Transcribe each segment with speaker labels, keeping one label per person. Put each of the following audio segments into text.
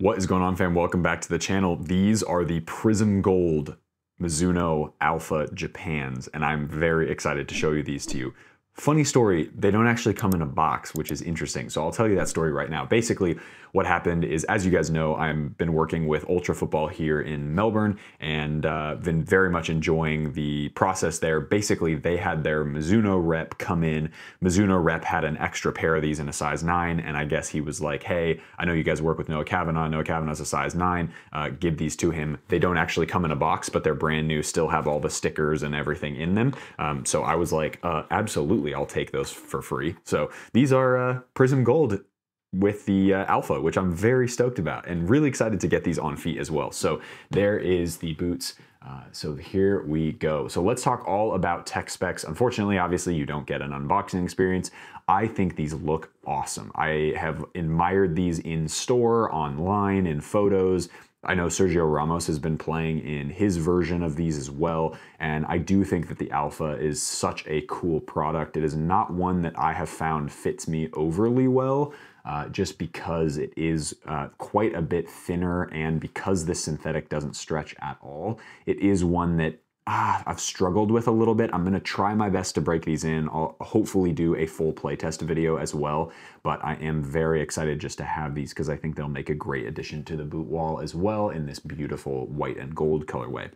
Speaker 1: What is going on fam? Welcome back to the channel. These are the Prism Gold Mizuno Alpha Japans and I'm very excited to show you these to you. Funny story, they don't actually come in a box, which is interesting. So I'll tell you that story right now. Basically, what happened is, as you guys know, I've been working with Ultra Football here in Melbourne and uh, been very much enjoying the process there. Basically, they had their Mizuno rep come in. Mizuno rep had an extra pair of these in a size 9, and I guess he was like, hey, I know you guys work with Noah Cavanaugh. Noah Cavanaugh's a size 9. Uh, give these to him. They don't actually come in a box, but they're brand new, still have all the stickers and everything in them. Um, so I was like, uh, absolutely I'll take those for free. So these are uh, Prism Gold with the uh, Alpha, which I'm very stoked about and really excited to get these on feet as well. So there is the boots. Uh, so here we go. So let's talk all about tech specs. Unfortunately, obviously you don't get an unboxing experience. I think these look awesome. I have admired these in store, online, in photos. I know Sergio Ramos has been playing in his version of these as well, and I do think that the Alpha is such a cool product. It is not one that I have found fits me overly well, uh, just because it is uh, quite a bit thinner and because the synthetic doesn't stretch at all. It is one that ah, I've struggled with a little bit. I'm gonna try my best to break these in. I'll hopefully do a full playtest video as well, but I am very excited just to have these because I think they'll make a great addition to the boot wall as well in this beautiful white and gold colorway.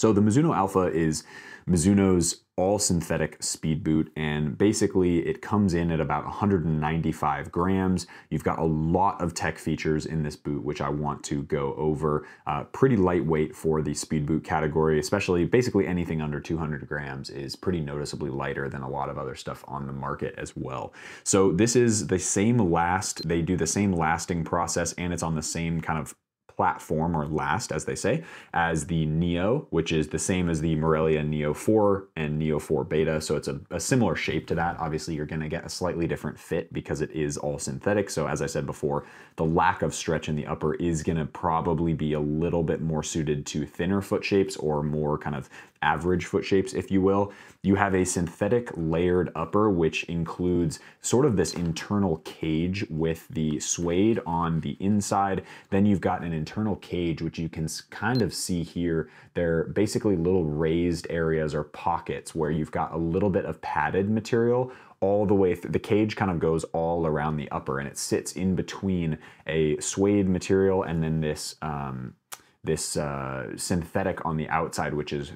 Speaker 1: So the Mizuno Alpha is Mizuno's all synthetic speed boot and basically it comes in at about 195 grams. You've got a lot of tech features in this boot which I want to go over. Uh, pretty lightweight for the speed boot category, especially basically anything under 200 grams is pretty noticeably lighter than a lot of other stuff on the market as well. So this is the same last, they do the same lasting process and it's on the same kind of platform or last, as they say, as the Neo, which is the same as the Morelia Neo 4 and Neo 4 Beta. So it's a, a similar shape to that. Obviously, you're going to get a slightly different fit because it is all synthetic. So as I said before, the lack of stretch in the upper is going to probably be a little bit more suited to thinner foot shapes or more kind of average foot shapes, if you will. You have a synthetic layered upper, which includes sort of this internal cage with the suede on the inside. Then you've got an internal cage, which you can kind of see here. They're basically little raised areas or pockets where you've got a little bit of padded material all the way through. The cage kind of goes all around the upper and it sits in between a suede material and then this um, this uh, synthetic on the outside, which is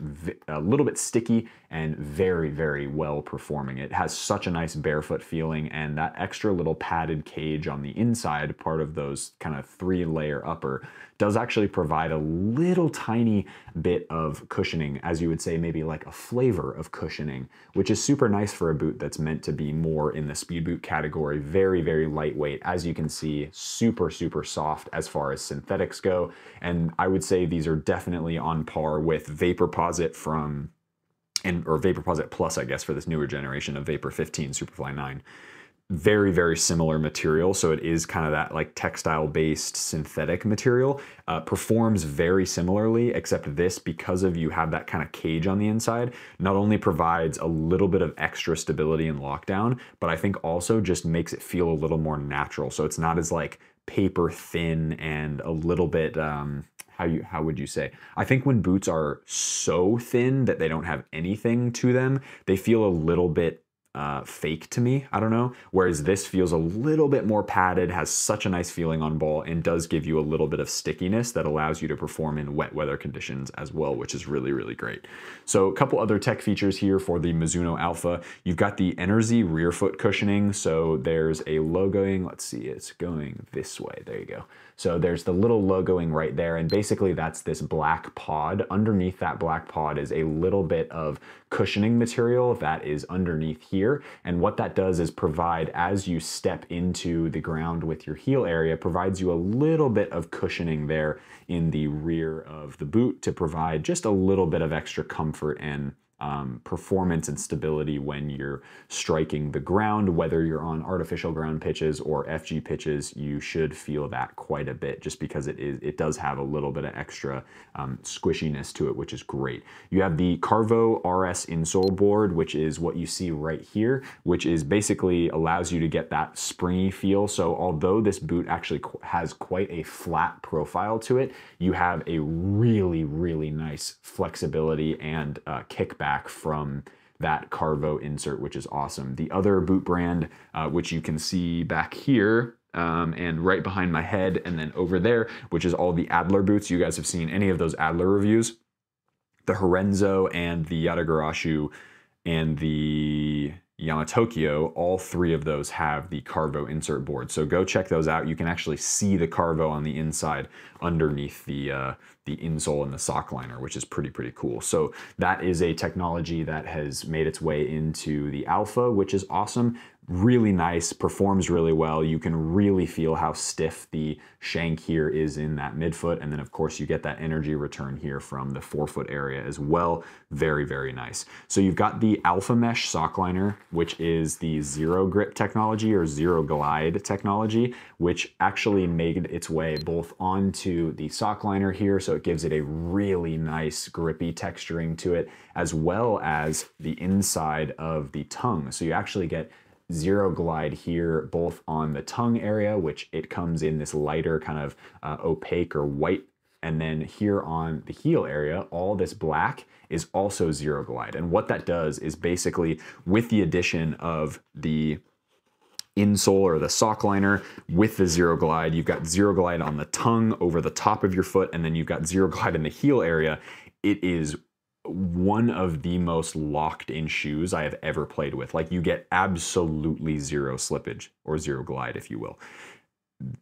Speaker 1: a little bit sticky and very, very well performing. It has such a nice barefoot feeling and that extra little padded cage on the inside, part of those kind of three layer upper, does actually provide a little tiny bit of cushioning, as you would say, maybe like a flavor of cushioning, which is super nice for a boot that's meant to be more in the speed boot category. Very, very lightweight. As you can see, super, super soft as far as synthetics go. And I would say these are definitely on par with Vaporposite from and or Vaporposite Plus, I guess, for this newer generation of Vapor 15 Superfly 9 very very similar material. So it is kind of that like textile based synthetic material. Uh, performs very similarly except this because of you have that kind of cage on the inside not only provides a little bit of extra stability and lockdown but i think also just makes it feel a little more natural. So it's not as like paper thin and a little bit um, how you how would you say? I think when boots are so thin that they don't have anything to them they feel a little bit uh, fake to me. I don't know. Whereas this feels a little bit more padded, has such a nice feeling on ball, and does give you a little bit of stickiness that allows you to perform in wet weather conditions as well, which is really, really great. So a couple other tech features here for the Mizuno Alpha. You've got the Enerzy rear foot cushioning. So there's a logoing. Let's see, it's going this way. There you go. So there's the little logoing right there, and basically that's this black pod. Underneath that black pod is a little bit of cushioning material that is underneath here, and what that does is provide, as you step into the ground with your heel area, provides you a little bit of cushioning there in the rear of the boot to provide just a little bit of extra comfort and um, performance and stability when you're striking the ground, whether you're on artificial ground pitches or FG pitches, you should feel that quite a bit just because it is it does have a little bit of extra um, squishiness to it, which is great. You have the Carvo RS insole board, which is what you see right here, which is basically allows you to get that springy feel. So although this boot actually has quite a flat profile to it, you have a really, really nice flexibility and uh, kickback from that Carvo insert, which is awesome. The other boot brand, uh, which you can see back here, um, and right behind my head, and then over there, which is all the Adler boots. You guys have seen any of those Adler reviews. The Horenzo and the Yatagarasu and the Yamatokyo, all three of those have the Carvo insert board. So go check those out. You can actually see the Carvo on the inside underneath the, uh, the insole and the sock liner, which is pretty, pretty cool. So that is a technology that has made its way into the Alpha, which is awesome really nice, performs really well. You can really feel how stiff the shank here is in that midfoot. And then of course you get that energy return here from the forefoot area as well. Very, very nice. So you've got the Alpha Mesh sock liner, which is the zero grip technology or zero glide technology, which actually made its way both onto the sock liner here. So it gives it a really nice grippy texturing to it, as well as the inside of the tongue. So you actually get zero glide here, both on the tongue area, which it comes in this lighter kind of uh, opaque or white. And then here on the heel area, all this black is also zero glide. And what that does is basically with the addition of the insole or the sock liner with the zero glide, you've got zero glide on the tongue over the top of your foot, and then you've got zero glide in the heel area. It is one of the most locked in shoes I have ever played with. Like you get absolutely zero slippage or zero glide, if you will.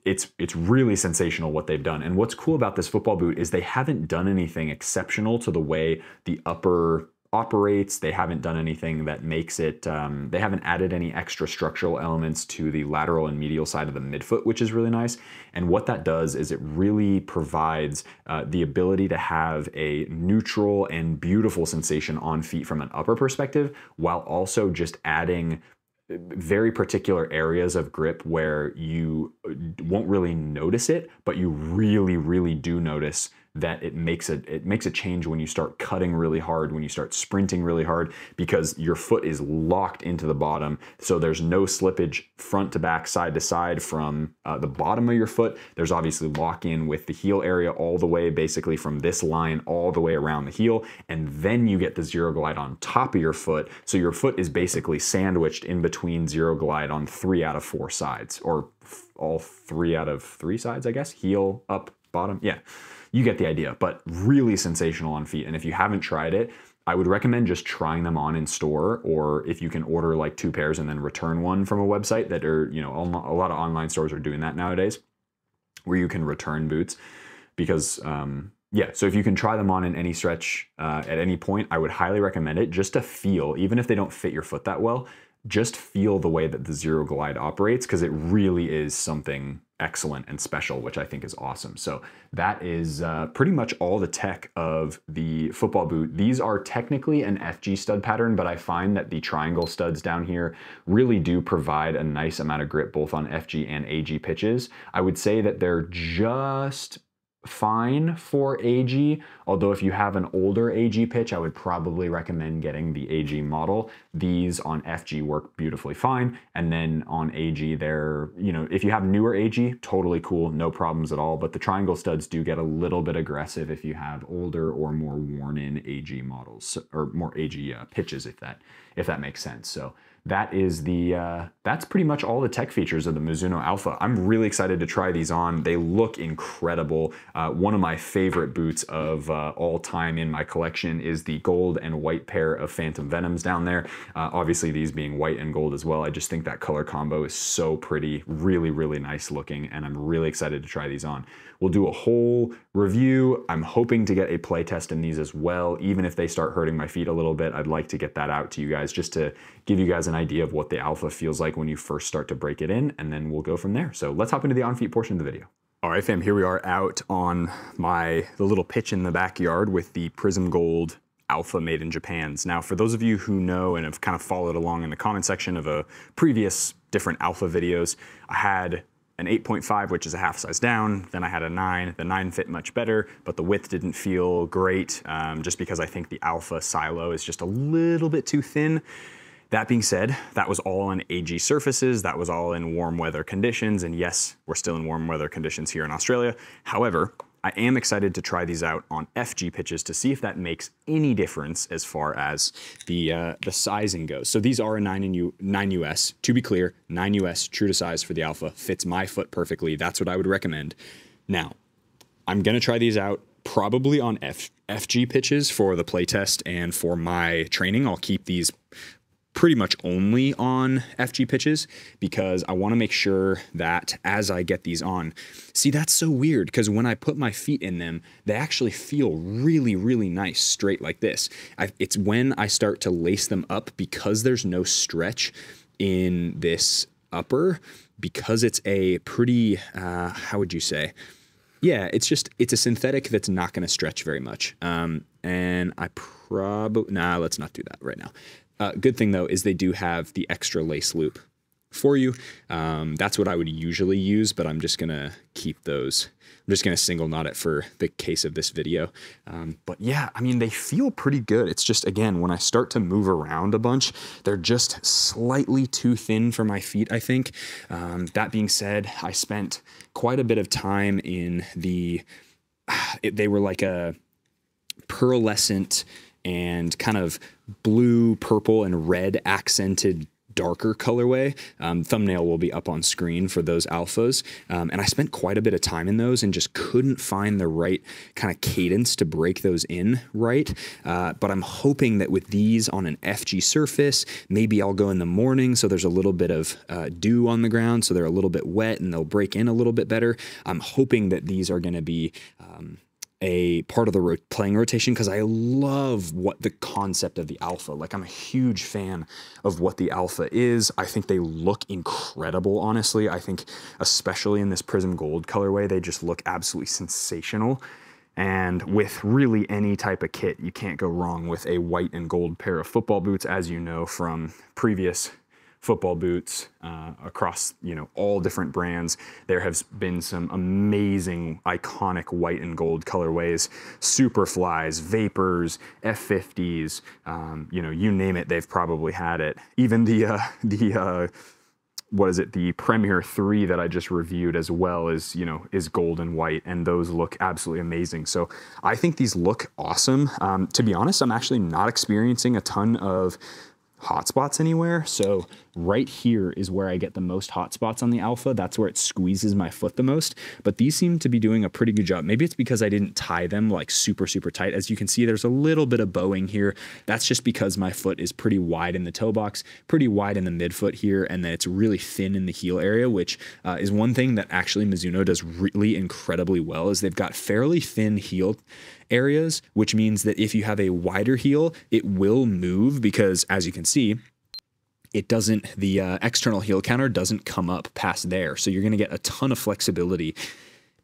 Speaker 1: It's it's really sensational what they've done. And what's cool about this football boot is they haven't done anything exceptional to the way the upper operates. They haven't done anything that makes it, um, they haven't added any extra structural elements to the lateral and medial side of the midfoot, which is really nice. And what that does is it really provides uh, the ability to have a neutral and beautiful sensation on feet from an upper perspective, while also just adding very particular areas of grip where you won't really notice it, but you really, really do notice that it makes a it makes a change when you start cutting really hard, when you start sprinting really hard, because your foot is locked into the bottom. So there's no slippage front to back, side to side from uh, the bottom of your foot. There's obviously lock in with the heel area all the way, basically from this line all the way around the heel, and then you get the zero glide on top of your foot. So your foot is basically sandwiched in between zero glide on three out of four sides, or all three out of three sides, I guess. Heel, up, bottom, yeah you get the idea, but really sensational on feet. And if you haven't tried it, I would recommend just trying them on in store, or if you can order like two pairs and then return one from a website that are, you know, a lot of online stores are doing that nowadays, where you can return boots. Because, um, yeah, so if you can try them on in any stretch uh, at any point, I would highly recommend it just to feel, even if they don't fit your foot that well, just feel the way that the Zero Glide operates because it really is something excellent and special, which I think is awesome. So that is uh, pretty much all the tech of the football boot. These are technically an FG stud pattern, but I find that the triangle studs down here really do provide a nice amount of grip both on FG and AG pitches. I would say that they're just fine for AG, although if you have an older AG pitch, I would probably recommend getting the AG model. These on FG work beautifully fine, and then on AG, they're, you know, if you have newer AG, totally cool, no problems at all, but the triangle studs do get a little bit aggressive if you have older or more worn-in AG models, or more AG uh, pitches, if that, if that makes sense. So that is the uh, that's pretty much all the tech features of the Mizuno Alpha. I'm really excited to try these on. They look incredible. Uh, one of my favorite boots of uh, all time in my collection is the gold and white pair of Phantom Venoms down there. Uh, obviously these being white and gold as well. I just think that color combo is so pretty, really, really nice looking, and I'm really excited to try these on. We'll do a whole review. I'm hoping to get a playtest in these as well. Even if they start hurting my feet a little bit, I'd like to get that out to you guys just to give you guys an idea of what the alpha feels like when you first start to break it in, and then we'll go from there. So let's hop into the on-feet portion of the video. All right, fam, here we are out on my the little pitch in the backyard with the Prism Gold Alpha Made in Japans. Now, for those of you who know and have kind of followed along in the comment section of a previous different Alpha videos, I had an 8.5, which is a half size down. Then I had a 9. The 9 fit much better, but the width didn't feel great um, just because I think the Alpha silo is just a little bit too thin. That being said, that was all on AG surfaces, that was all in warm weather conditions, and yes, we're still in warm weather conditions here in Australia. However, I am excited to try these out on FG pitches to see if that makes any difference as far as the uh, the sizing goes. So these are a 9, in U, 9 US. To be clear, 9 US, true to size for the Alpha, fits my foot perfectly. That's what I would recommend. Now, I'm going to try these out probably on F, FG pitches for the playtest and for my training. I'll keep these pretty much only on FG pitches because I want to make sure that as I get these on, see, that's so weird because when I put my feet in them, they actually feel really, really nice straight like this. I, it's when I start to lace them up because there's no stretch in this upper, because it's a pretty, uh, how would you say? Yeah, it's just, it's a synthetic that's not going to stretch very much. Um, and I probably, nah, let's not do that right now. Uh, good thing though is they do have the extra lace loop for you. Um, that's what I would usually use, but I'm just gonna keep those. I'm just gonna single knot it for the case of this video. Um, but yeah, I mean, they feel pretty good. It's just, again, when I start to move around a bunch, they're just slightly too thin for my feet, I think. Um, that being said, I spent quite a bit of time in the, it, they were like a pearlescent and kind of blue, purple, and red accented darker colorway. Um, thumbnail will be up on screen for those alphas. Um, and I spent quite a bit of time in those and just couldn't find the right kind of cadence to break those in right. Uh, but I'm hoping that with these on an FG surface, maybe I'll go in the morning so there's a little bit of uh, dew on the ground so they're a little bit wet and they'll break in a little bit better. I'm hoping that these are going to be um, a part of the ro playing rotation because I love what the concept of the alpha. Like I'm a huge fan of what the alpha is. I think they look incredible, honestly. I think especially in this Prism Gold colorway, they just look absolutely sensational. And with really any type of kit, you can't go wrong with a white and gold pair of football boots, as you know from previous football boots uh, across you know all different brands. There have been some amazing iconic white and gold colorways, Superflies, Vapors, F50s, um, you know you name it, they've probably had it. Even the uh, the uh, what is it the premier 3 that i just reviewed as well is you know is gold and white and those look absolutely amazing so i think these look awesome um, to be honest i'm actually not experiencing a ton of hotspots anywhere. So right here is where I get the most hotspots on the Alpha. That's where it squeezes my foot the most. But these seem to be doing a pretty good job. Maybe it's because I didn't tie them like super, super tight. As you can see, there's a little bit of bowing here. That's just because my foot is pretty wide in the toe box, pretty wide in the midfoot here, and then it's really thin in the heel area, which uh, is one thing that actually Mizuno does really incredibly well is they've got fairly thin heel areas, which means that if you have a wider heel, it will move because as you can see, it doesn't, the uh, external heel counter doesn't come up past there. So you're going to get a ton of flexibility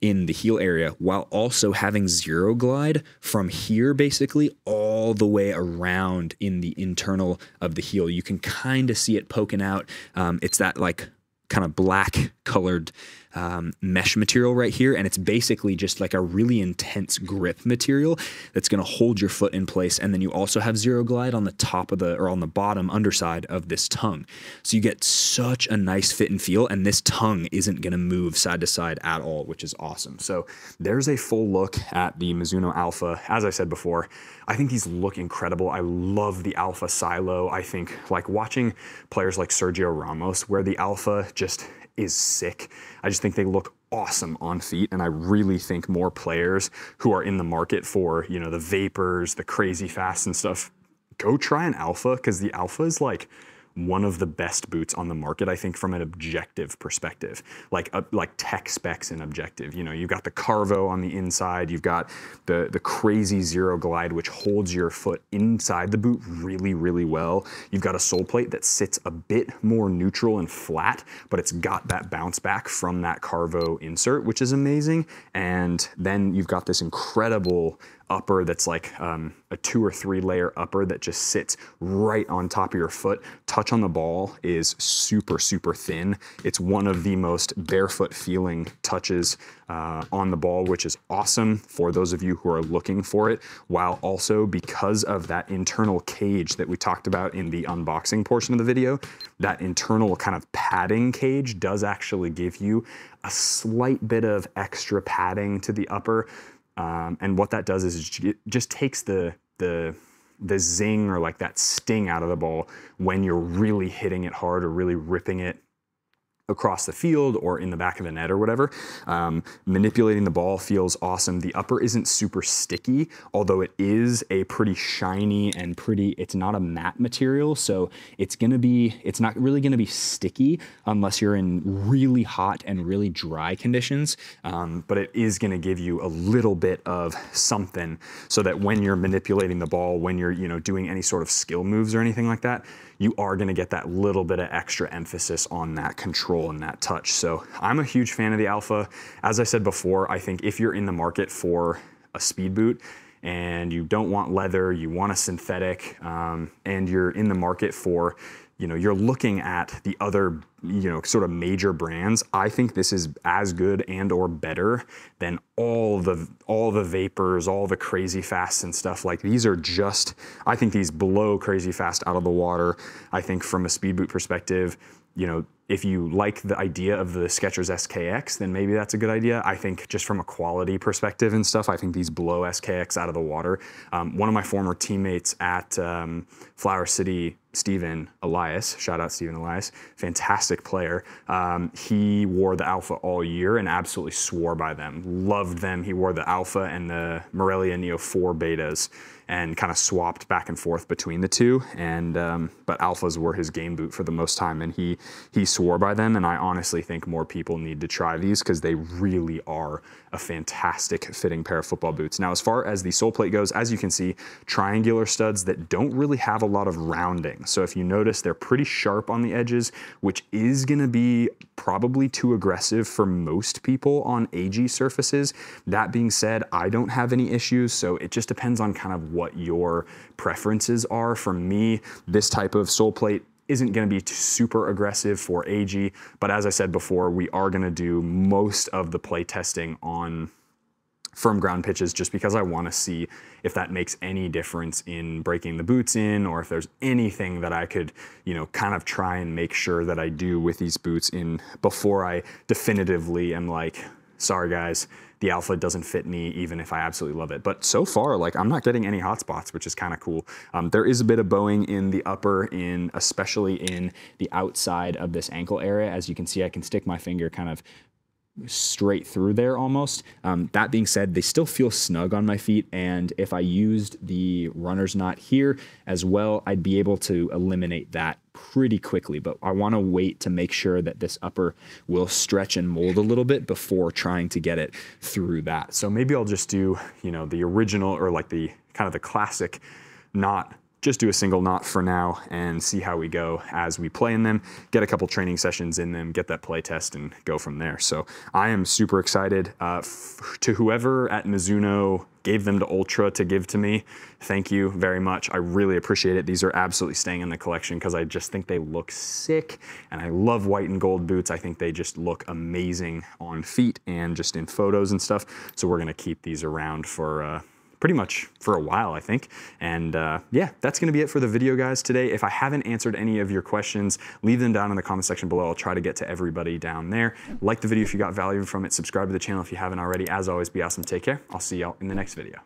Speaker 1: in the heel area while also having zero glide from here basically all the way around in the internal of the heel. You can kind of see it poking out. Um, it's that like kind of black colored um, mesh material right here. And it's basically just like a really intense grip material that's going to hold your foot in place. And then you also have zero glide on the top of the, or on the bottom underside of this tongue. So you get such a nice fit and feel. And this tongue isn't going to move side to side at all, which is awesome. So there's a full look at the Mizuno Alpha. As I said before, I think these look incredible. I love the Alpha Silo. I think like watching players like Sergio Ramos, where the Alpha just is sick. I just think they look awesome on feet and I really think more players who are in the market for, you know, the vapors, the crazy fast and stuff, go try an alpha because the alpha is like one of the best boots on the market, I think, from an objective perspective, like uh, like tech specs and objective. You know, you've got the Carvo on the inside, you've got the the crazy Zero Glide, which holds your foot inside the boot really, really well. You've got a sole plate that sits a bit more neutral and flat, but it's got that bounce back from that Carvo insert, which is amazing. And then you've got this incredible upper that's like um, a two or three layer upper that just sits right on top of your foot. Touch on the ball is super, super thin. It's one of the most barefoot feeling touches uh, on the ball, which is awesome for those of you who are looking for it, while also because of that internal cage that we talked about in the unboxing portion of the video, that internal kind of padding cage does actually give you a slight bit of extra padding to the upper. Um, and what that does is it just takes the, the, the zing or like that sting out of the ball when you're really hitting it hard or really ripping it across the field or in the back of the net or whatever. Um, manipulating the ball feels awesome. The upper isn't super sticky, although it is a pretty shiny and pretty, it's not a matte material. So it's gonna be, it's not really gonna be sticky unless you're in really hot and really dry conditions. Um, but it is gonna give you a little bit of something so that when you're manipulating the ball, when you're, you know, doing any sort of skill moves or anything like that, you are gonna get that little bit of extra emphasis on that control and that touch. So I'm a huge fan of the Alpha. As I said before, I think if you're in the market for a speed boot, and you don't want leather, you want a synthetic, um, and you're in the market for you know, you're looking at the other, you know, sort of major brands, I think this is as good and or better than all the all the vapors, all the crazy fasts and stuff. Like these are just, I think these blow crazy fast out of the water. I think from a speed boot perspective, you know, if you like the idea of the Skechers SKX, then maybe that's a good idea. I think just from a quality perspective and stuff, I think these blow SKX out of the water. Um, one of my former teammates at um, Flower City, Stephen Elias, shout out Stephen Elias, fantastic player. Um, he wore the Alpha all year and absolutely swore by them, loved them. He wore the Alpha and the Morelia Neo 4 betas and kind of swapped back and forth between the two. And um, but alphas were his game boot for the most time, and he he swore by them. And I honestly think more people need to try these because they really are a fantastic fitting pair of football boots. Now, as far as the sole plate goes, as you can see, triangular studs that don't really have a lot of rounding. So if you notice, they're pretty sharp on the edges, which is going to be probably too aggressive for most people on AG surfaces. That being said, I don't have any issues, so it just depends on kind of what your preferences are. For me, this type of sole plate isn't going to be super aggressive for AG, but as I said before, we are going to do most of the play testing on firm ground pitches just because I want to see if that makes any difference in breaking the boots in or if there's anything that I could, you know, kind of try and make sure that I do with these boots in before I definitively am like, sorry guys, the alpha doesn't fit me even if I absolutely love it. But so far, like I'm not getting any hot spots, which is kind of cool. Um, there is a bit of bowing in the upper in, especially in the outside of this ankle area. As you can see, I can stick my finger kind of straight through there almost. Um, that being said, they still feel snug on my feet. And if I used the runner's knot here as well, I'd be able to eliminate that pretty quickly. But I want to wait to make sure that this upper will stretch and mold a little bit before trying to get it through that. So maybe I'll just do, you know, the original or like the kind of the classic knot just do a single knot for now and see how we go as we play in them, get a couple training sessions in them, get that play test and go from there. So I am super excited. Uh, to whoever at Mizuno gave them to Ultra to give to me, thank you very much. I really appreciate it. These are absolutely staying in the collection because I just think they look sick and I love white and gold boots. I think they just look amazing on feet and just in photos and stuff. So we're gonna keep these around for uh, pretty much for a while, I think. And uh, yeah, that's gonna be it for the video, guys, today. If I haven't answered any of your questions, leave them down in the comment section below. I'll try to get to everybody down there. Like the video if you got value from it. Subscribe to the channel if you haven't already. As always, be awesome. Take care. I'll see y'all in the next video.